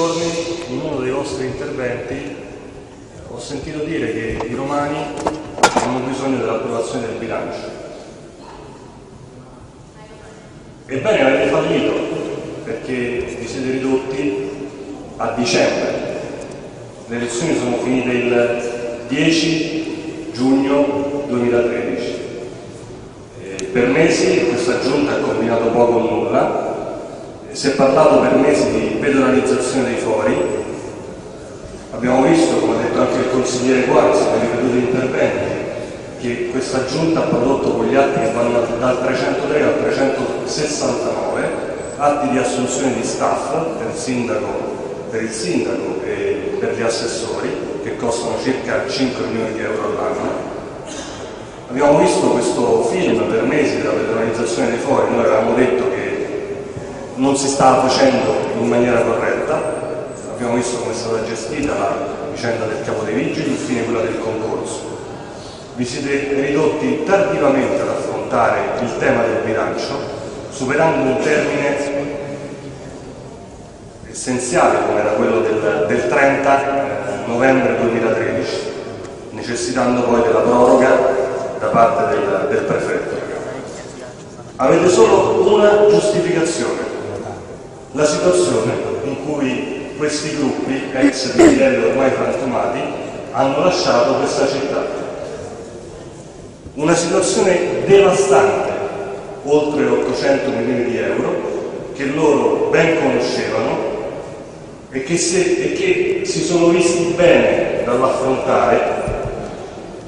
giorni in uno dei vostri interventi ho sentito dire che i romani hanno bisogno dell'approvazione del bilancio. Ebbene avete fallito perché vi siete ridotti a dicembre. Le elezioni sono finite il 10 giugno 2013. E per mesi questa giunta ha combinato poco o nulla si è parlato per mesi di pedonalizzazione dei fori, abbiamo visto, come ha detto anche il consigliere Quarzi, nei ripetuti interventi, che questa giunta ha prodotto con gli atti che vanno dal 303 al 369, atti di assunzione di staff per il sindaco, per il sindaco e per gli assessori, che costano circa 5 milioni di euro all'anno. Abbiamo visto questo film per mesi della pedonalizzazione dei fori, noi avevamo detto non si stava facendo in maniera corretta, abbiamo visto come è stata gestita la vicenda del capo dei vigili, infine quella del concorso. Vi siete ridotti tardivamente ad affrontare il tema del bilancio, superando un termine essenziale come era quello del, del 30 novembre 2013, necessitando poi della proroga da parte del, del prefetto. Avete solo una giustificazione, la situazione in cui questi gruppi, ex di livello ormai frantumati, hanno lasciato questa città. Una situazione devastante, oltre 800 milioni di euro, che loro ben conoscevano e che, se, e che si sono visti bene dall'affrontare,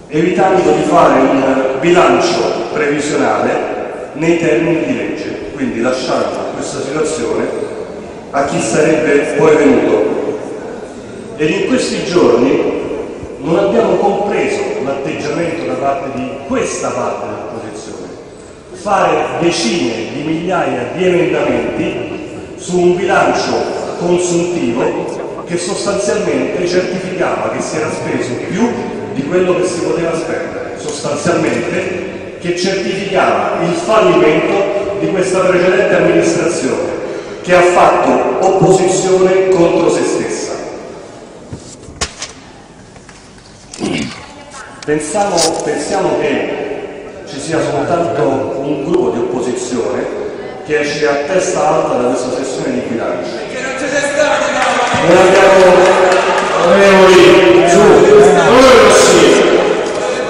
evitando di fare un bilancio previsionale nei termini di legge, quindi lasciando questa situazione a chi sarebbe poi venuto. Ed in questi giorni non abbiamo compreso l'atteggiamento da parte di questa parte dell'opposizione. Fare decine di migliaia di emendamenti su un bilancio consuntivo che sostanzialmente certificava che si era speso più di quello che si poteva spendere, sostanzialmente che certificava il fallimento di questa precedente amministrazione che ha fatto opposizione contro se stessa. Pensiamo, pensiamo che ci sia soltanto un gruppo di opposizione che esce a testa alta da questa sessione di bilancio. Non abbiamo onorevoli su onorevole Rossi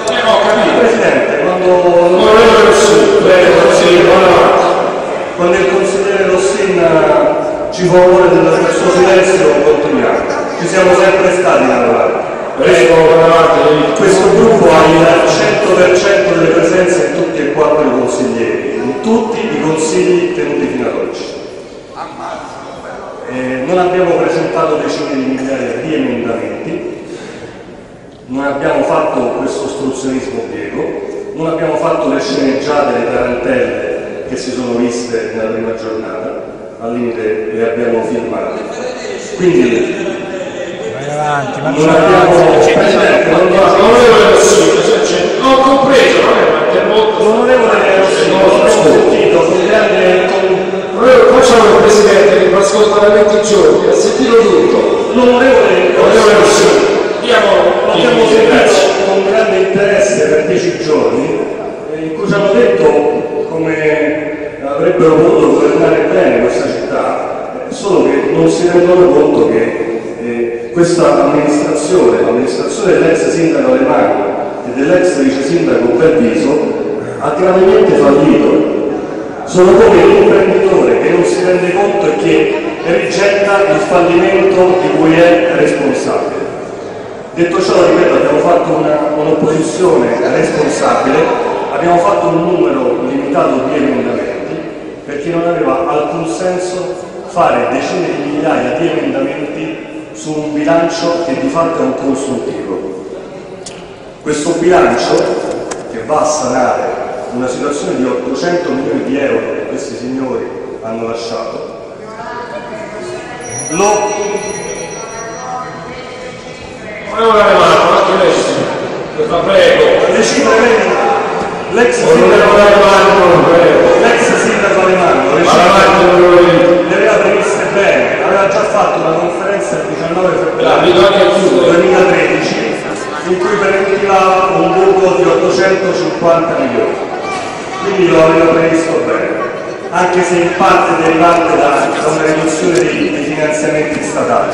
eh ho capito Presidente, quando, onorevole Rossi prego Rossi allora quando il consigliere Rossin ci fa onore del suo silenzio continuiamo. Ci siamo sempre stati da parlate Questo gruppo ha il 100% delle presenze in tutti e quattro i consiglieri, in tutti i consigli tenuti fino ad oggi. Eh, non abbiamo presentato decine di migliaia di emendamenti, non abbiamo fatto questo ostruzionismo piego, non abbiamo fatto le sceneggiate, le tarantelle che si sono viste nella prima giornata, al limite le abbiamo filmate. Quindi avanti, non abbiamo, non onorevole Rossi non ho compreso non è ma è molto L'onorevole Rossi, l'ho sentito con grande onorevole facciamo il presidente che mi ascolta da 20 giorni ha sentito tutto L'onorevole onorevole Rossi Rossi, diamo abbiamo i seguito grazie con grande interesse per dieci giorni, eh, in cui ci hanno detto come avrebbero potuto governare bene questa città, eh, solo che non si rendono conto che eh, questa amministrazione, l'amministrazione dell'ex sindaco Alemagno e dell'ex vice sindaco Berviso, ha gravemente fallito. Sono come l'imprenditore che non si rende conto e che rigetta il fallimento di cui è responsabile. Detto ciò, ripeto, abbiamo fatto un'opposizione responsabile, abbiamo fatto un numero limitato di emendamenti, perché non aveva alcun senso fare decine di migliaia di emendamenti su un bilancio che di fatto è un consultivo. Questo bilancio, che va a sanare una situazione di 800 milioni di euro che questi signori hanno lasciato, lo Le cifre l'ex sindaco, l'ex Alemanno, le aveva previste bene, aveva già fatto una conferenza ordinanza del 19 L'abito anche febbraio a chiudere. 2013 in cui preventiva un buco di 850 milioni. Quindi lo aveva previsto bene, anche se in parte derivante da, da una riduzione dei, dei finanziamenti statali.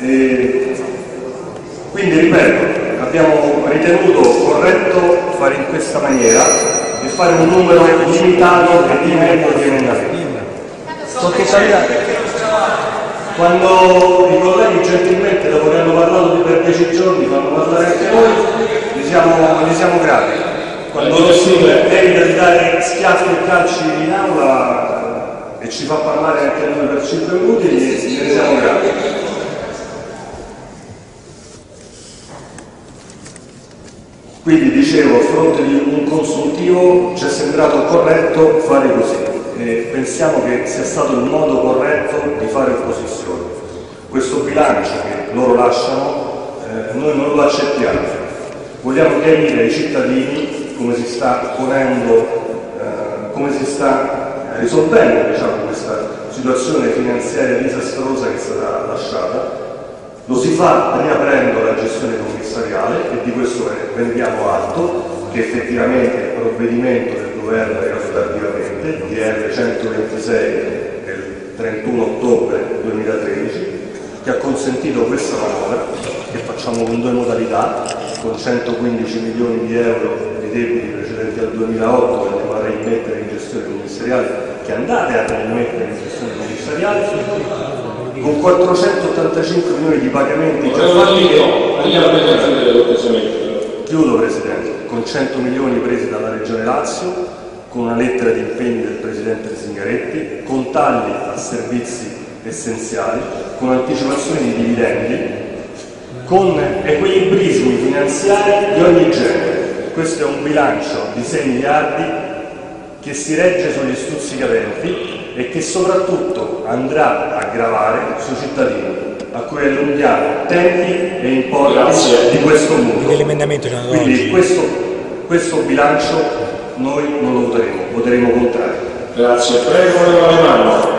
E quindi ripeto, abbiamo ritenuto corretto fare in questa maniera e fare un numero limitato e dimedio di emendamenti. Sottosegretario, quando i colleghi gentilmente dopo che hanno parlato di per dieci giorni fanno parlare anche noi, gli siamo, gli siamo grati. Quando si evita di dare schiaffi e calci in aula e ci fa parlare anche noi per 5 minuti, gli, gliene siamo grati. Quindi dicevo, a fronte di un consultivo ci è sembrato corretto fare così e pensiamo che sia stato il modo corretto di fare opposizione. Questo bilancio che loro lasciano eh, noi non lo accettiamo. Vogliamo chiarire ai cittadini come si sta ponendo, eh, come si sta eh, risolvendo diciamo, questa situazione finanziaria disastrosa che è stata lasciata lo si fa riaprendo la gestione commissariale e di questo ve ne diamo atto che effettivamente il provvedimento del governo era tardivamente, il DR 126 del 31 ottobre 2013, che ha consentito questa manovra che facciamo con due modalità, con 115 milioni di euro di debiti precedenti al 2008 che andiamo a rimettere in gestione commissariale, che andate a rimettere in gestione commissariale, con 485 milioni di pagamenti già fatti che. Chiudo Presidente, con 100 milioni presi dalla Regione Lazio, con una lettera di impegni del Presidente Zingaretti, con tagli a servizi essenziali, con anticipazioni di dividendi, con equilibrismi finanziari di ogni genere. Questo è un bilancio di 6 miliardi che si regge sugli stuzzicadenti e che soprattutto andrà a gravare sui cittadini a cui allunghiamo tempi e importi Grazie. di questo mondo. Quindi questo, questo bilancio noi non lo voteremo, voteremo contrario. Grazie. Prego, onorevole Manno.